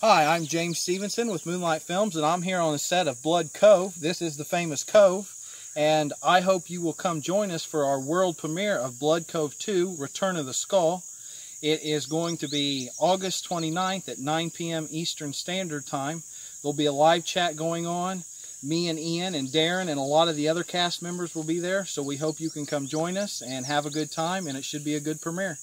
Hi, I'm James Stevenson with Moonlight Films, and I'm here on the set of Blood Cove. This is the famous Cove, and I hope you will come join us for our world premiere of Blood Cove 2, Return of the Skull. It is going to be August 29th at 9 p.m. Eastern Standard Time. There'll be a live chat going on. Me and Ian and Darren and a lot of the other cast members will be there, so we hope you can come join us and have a good time, and it should be a good premiere.